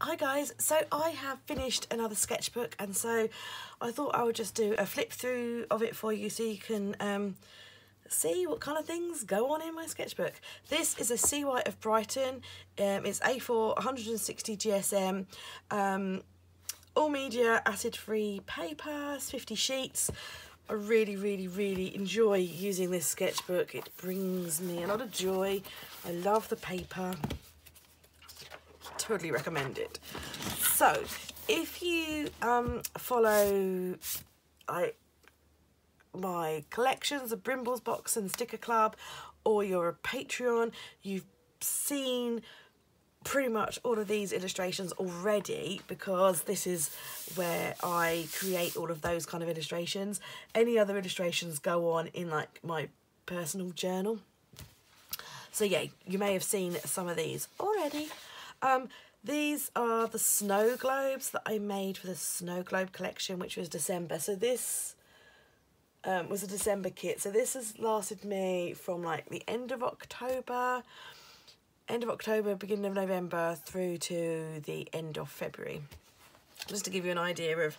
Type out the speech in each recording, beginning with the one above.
Hi guys, so I have finished another sketchbook and so I thought I would just do a flip through of it for you so you can um, see what kind of things go on in my sketchbook. This is a Seawhite of Brighton, um, it's A4 160 GSM, um, all media acid free paper, 50 sheets. I really, really, really enjoy using this sketchbook. It brings me a lot of joy. I love the paper totally recommend it. So, if you um, follow I, my collections of Brimbles Box and Sticker Club, or you're a Patreon, you've seen pretty much all of these illustrations already because this is where I create all of those kind of illustrations. Any other illustrations go on in like my personal journal. So yeah, you may have seen some of these already. Um, these are the snow globes that I made for the snow globe collection, which was December. So this um, was a December kit. So this has lasted me from like the end of October, end of October, beginning of November through to the end of February. Just to give you an idea of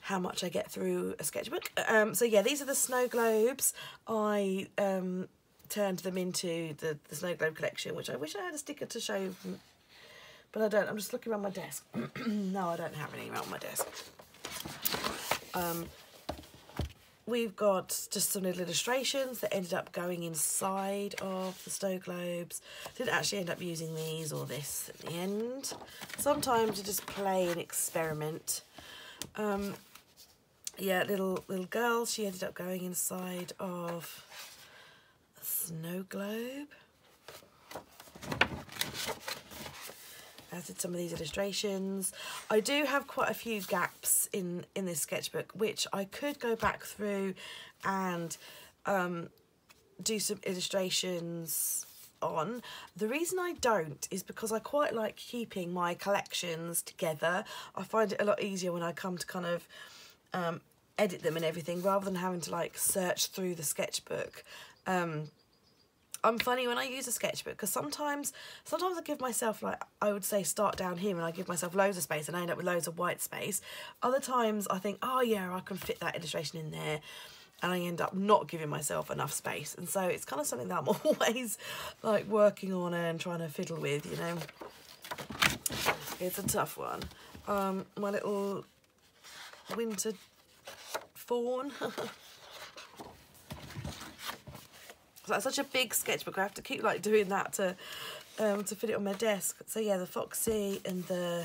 how much I get through a sketchbook. Um, so yeah, these are the snow globes. I um, turned them into the, the snow globe collection, which I wish I had a sticker to show but I don't. I'm just looking around my desk. no, I don't have any around my desk. Um, we've got just some little illustrations that ended up going inside of the snow globes. Didn't actually end up using these or this at the end. Sometimes you just play and experiment. Um, yeah, little little girl, she ended up going inside of a snow globe. Some of these illustrations. I do have quite a few gaps in, in this sketchbook, which I could go back through and um, do some illustrations on. The reason I don't is because I quite like keeping my collections together. I find it a lot easier when I come to kind of um, edit them and everything rather than having to like search through the sketchbook. Um, I'm funny when I use a sketchbook because sometimes sometimes I give myself like I would say start down here and I give myself loads of space and I end up with loads of white space. Other times I think oh yeah I can fit that illustration in there and I end up not giving myself enough space and so it's kind of something that I'm always like working on and trying to fiddle with you know. It's a tough one. Um, my little winter fawn That's such a big sketchbook. I have to keep like doing that to um, to fit it on my desk. So yeah, the Foxy and the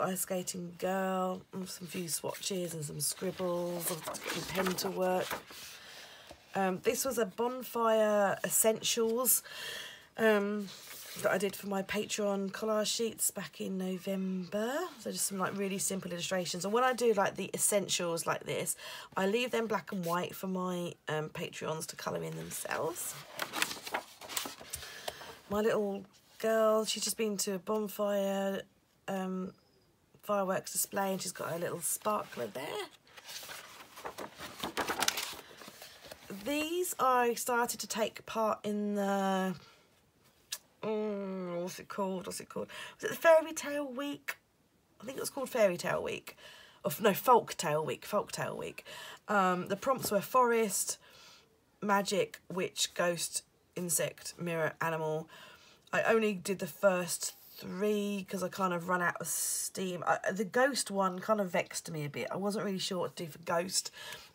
ice skating girl, some few swatches and some scribbles, and pen to work. Um, this was a bonfire essentials. Um, that I did for my Patreon collage sheets back in November. So just some like really simple illustrations. And when I do like the essentials like this, I leave them black and white for my um, Patreons to colour in themselves. My little girl, she's just been to a bonfire um, fireworks display and she's got a little sparkler there. These I started to take part in the oh, what's it called? What's it called? Was it the Fairy Tale Week? I think it was called Fairy Tale Week. Or, no, Folk Tale Week. Folk Tale Week. Um, the prompts were forest, magic, witch, ghost, insect, mirror, animal. I only did the first three because I kind of run out of steam. I, the ghost one kind of vexed me a bit. I wasn't really sure what to do for ghost.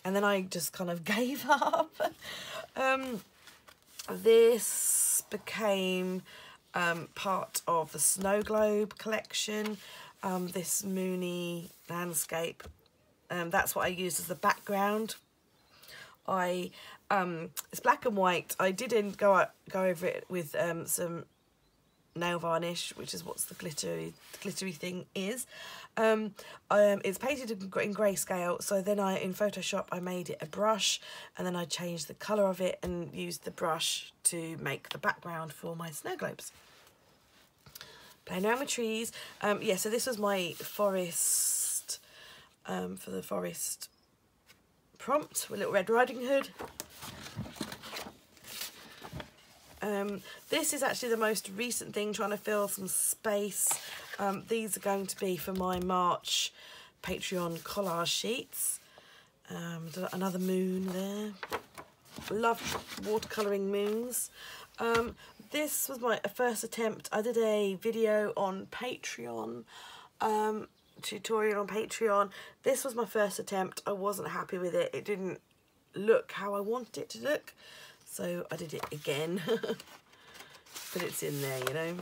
And then I just kind of gave up. um, this became um, part of the Snow Globe collection, um, this moony landscape. Um, that's what I used as the background. I um, It's black and white. I didn't go, go over it with um, some nail varnish, which is what's the glittery glittery thing is. Um, um, it's painted in, in grayscale, so then I in Photoshop I made it a brush, and then I changed the colour of it and used the brush to make the background for my snow globes. Playing around with trees. Um, yeah, so this was my forest, um, for the forest prompt with Little Red Riding Hood. Um, this is actually the most recent thing, trying to fill some space. Um, these are going to be for my March Patreon collage sheets. Um, another moon there. Love watercolouring moons. Um, this was my first attempt. I did a video on Patreon, um, tutorial on Patreon. This was my first attempt. I wasn't happy with it. It didn't look how I wanted it to look. So I did it again. but it's in there, you know.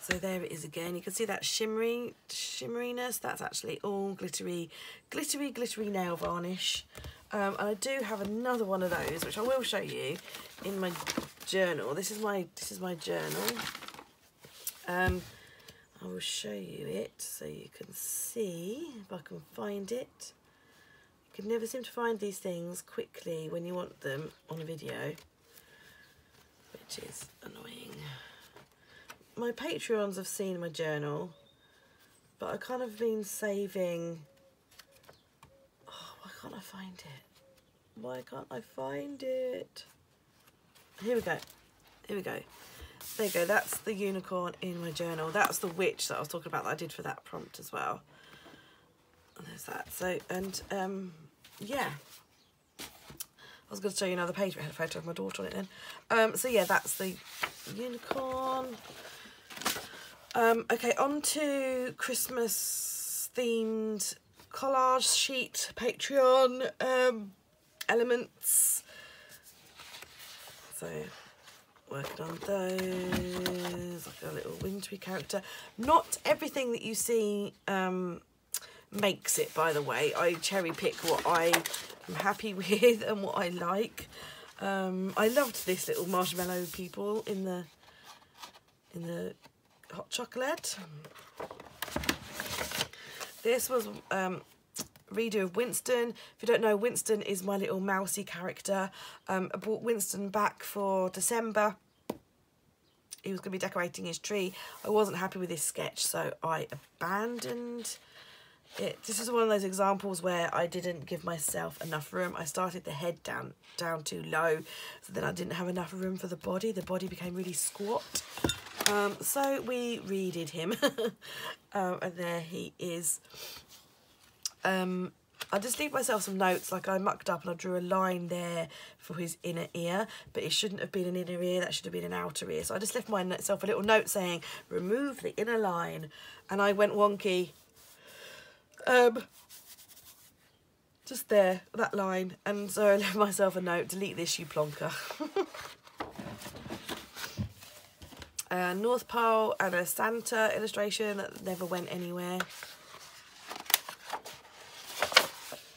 So there it is again. You can see that shimmery shimmeriness. That's actually all glittery, glittery, glittery nail varnish. Um, and I do have another one of those, which I will show you in my journal. This is my this is my journal. Um, I will show you it so you can see if I can find it. Can never seem to find these things quickly when you want them on a video, which is annoying. My Patreons have seen my journal, but I kind of been saving Why can't I find it? Why can't I find it? Here we go. Here we go. There you go. That's the unicorn in my journal. That's the witch that I was talking about that I did for that prompt as well. And there's that. So, and um, yeah. I was going to show you another page, but I had a photo of my daughter on it then. Um, so yeah, that's the unicorn. Um, okay, on to Christmas themed collage sheet, Patreon um, elements. So working on those, like a little wintry character. Not everything that you see um, makes it, by the way. I cherry pick what I am happy with and what I like. Um, I loved this little marshmallow people in the in the hot chocolate. This was um, redo of Winston. If you don't know, Winston is my little mousy character. Um, I brought Winston back for December. He was going to be decorating his tree. I wasn't happy with his sketch, so I abandoned it. This is one of those examples where I didn't give myself enough room. I started the head down down too low, so then I didn't have enough room for the body. The body became really squat. Um, so we redid him, um, and there he is. Um, I just leave myself some notes, like I mucked up and I drew a line there for his inner ear, but it shouldn't have been an inner ear, that should have been an outer ear. So I just left myself a little note saying, remove the inner line. And I went wonky. Um, just there, that line. And so I left myself a note, delete this, you plonker. uh, North Pole and a Santa illustration that never went anywhere.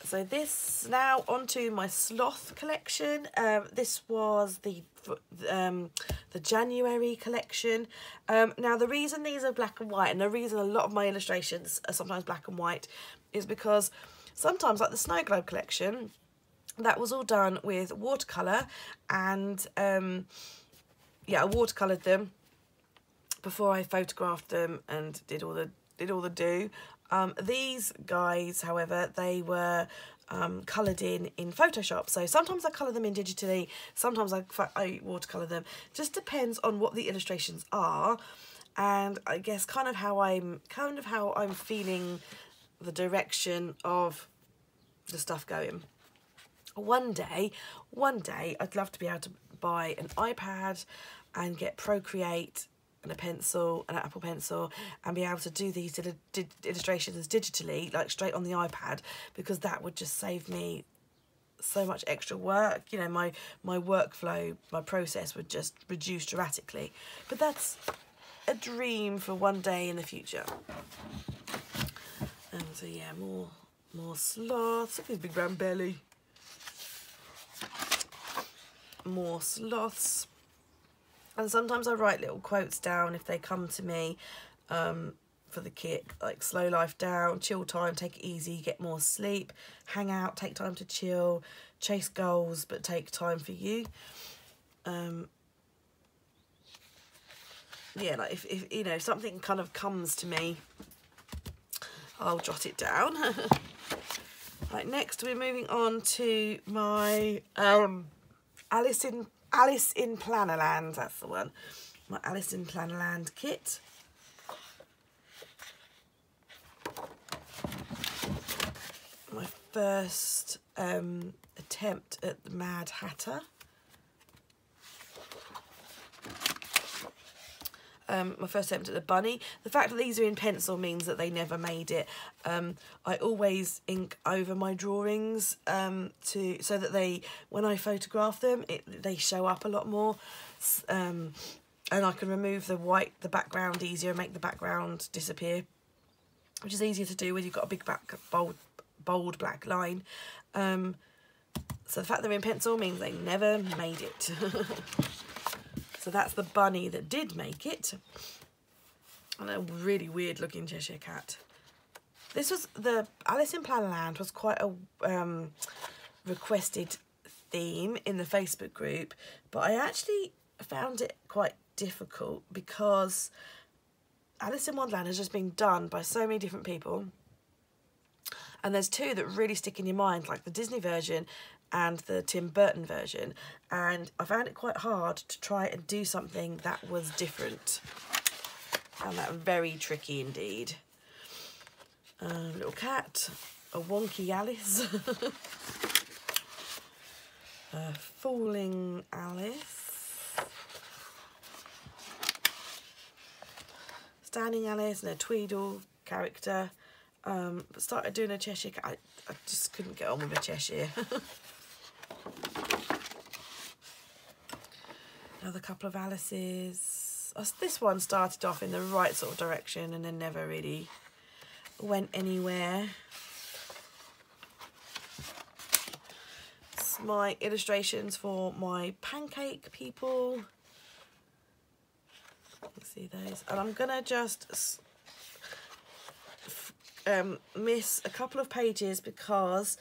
So this now onto my sloth collection. Um, this was the um, the January collection. Um, now the reason these are black and white and the reason a lot of my illustrations are sometimes black and white is because sometimes like the Snow Globe collection that was all done with watercolour and um, yeah I watercoloured them before I photographed them and did all the did all the do. Um, these guys, however, they were um, coloured in in Photoshop. So sometimes I colour them in digitally, sometimes I, I watercolour them. Just depends on what the illustrations are and I guess kind of how I'm kind of how I'm feeling the direction of the stuff going. One day, one day I'd love to be able to buy an iPad and get Procreate and a pencil, an Apple Pencil, and be able to do these illustrations digitally, like straight on the iPad, because that would just save me so much extra work. You know, my my workflow, my process would just reduce dramatically. But that's a dream for one day in the future. And so yeah, more more sloths. Look at his big round belly. More sloths and sometimes I write little quotes down if they come to me um, for the kit, like slow life down, chill time, take it easy, get more sleep, hang out, take time to chill, chase goals, but take time for you. Um, yeah, like if, if, you know, something kind of comes to me, I'll jot it down. right, next we're moving on to my um, Alice in Alice in Plannerland, that's the one. My Alice in Plannerland kit. My first um, attempt at the Mad Hatter. Um, my first attempt at the bunny. The fact that these are in pencil means that they never made it. Um, I always ink over my drawings um, to so that they, when I photograph them, it, they show up a lot more. Um, and I can remove the white, the background easier, and make the background disappear, which is easier to do when you've got a big back, bold, bold black line. Um, so the fact they're in pencil means they never made it. So that's the bunny that did make it. And a really weird looking Cheshire Cat. This was, the Alice in Plannerland was quite a um, requested theme in the Facebook group, but I actually found it quite difficult because Alice in Wonderland has just been done by so many different people. And there's two that really stick in your mind, like the Disney version and the Tim Burton version and I found it quite hard to try and do something that was different. Found that very tricky indeed. A little cat, a wonky Alice, a falling Alice, standing Alice and a Tweedle character. Um, started doing a Cheshire cat. I, I just couldn't get on with a Cheshire. Another couple of Alice's. This one started off in the right sort of direction and then never really went anywhere. It's my illustrations for my pancake people. See those. And I'm going to just um, miss a couple of pages because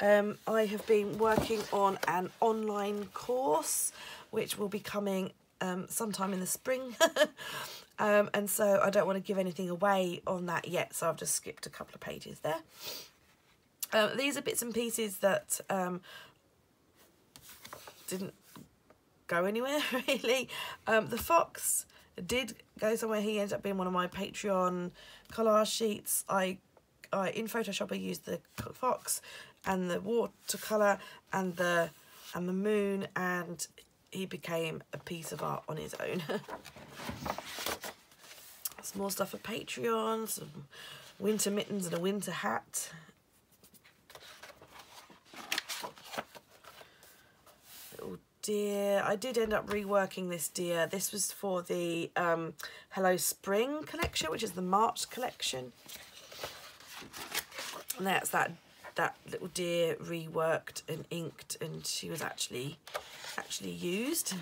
um, I have been working on an online course which will be coming um, sometime in the spring. um, and so I don't want to give anything away on that yet, so I've just skipped a couple of pages there. Uh, these are bits and pieces that um, didn't go anywhere, really. Um, the fox did go somewhere. He ends up being one of my Patreon collage sheets. I, I In Photoshop, I used the fox and the watercolour and the and the moon and he became a piece of art on his own. some more stuff for Patreon, some winter mittens and a winter hat. Little deer. I did end up reworking this deer. This was for the um, Hello Spring collection, which is the March collection. And that's that that little deer reworked and inked and she was actually actually used.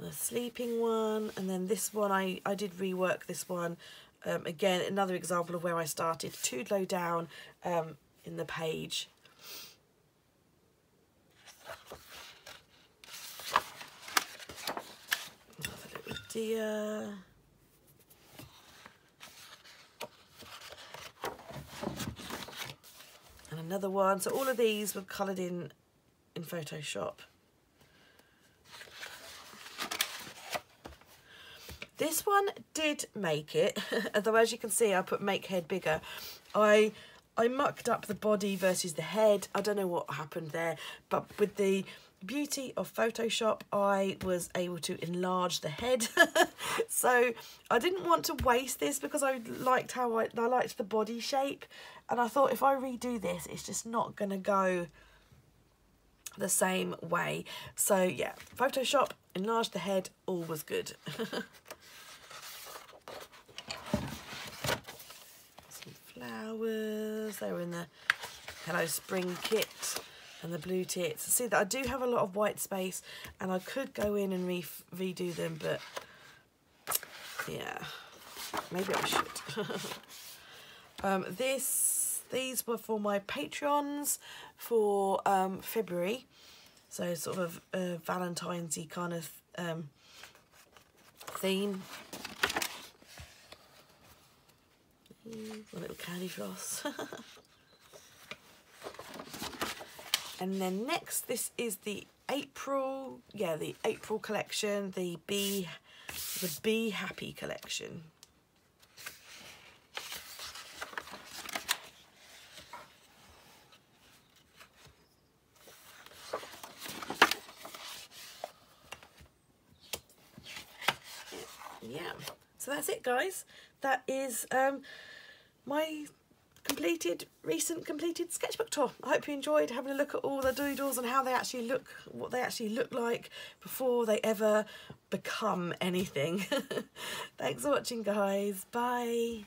The sleeping one, and then this one, I, I did rework this one. Um, again, another example of where I started too low down um, in the page. Another little deer. Another one. So all of these were coloured in in Photoshop. This one did make it, although as you can see I put make head bigger. I I mucked up the body versus the head. I don't know what happened there, but with the beauty of Photoshop, I was able to enlarge the head. so I didn't want to waste this because I liked how I, I liked the body shape. And I thought if I redo this, it's just not going to go the same way. So yeah, Photoshop, enlarge the head, all was good. Some flowers, they were in the Hello Spring kit and the blue tits. See that I do have a lot of white space and I could go in and re redo them, but yeah, maybe I should. um, this these were for my Patreons for um, February. So sort of a Valentine's-y kind of um, theme. A little candy floss. and then next, this is the April, yeah, the April collection, the Be, the Be Happy collection. yeah so that's it guys that is um my completed recent completed sketchbook tour. I hope you enjoyed having a look at all the doodles and how they actually look what they actually look like before they ever become anything. Thanks for watching guys. Bye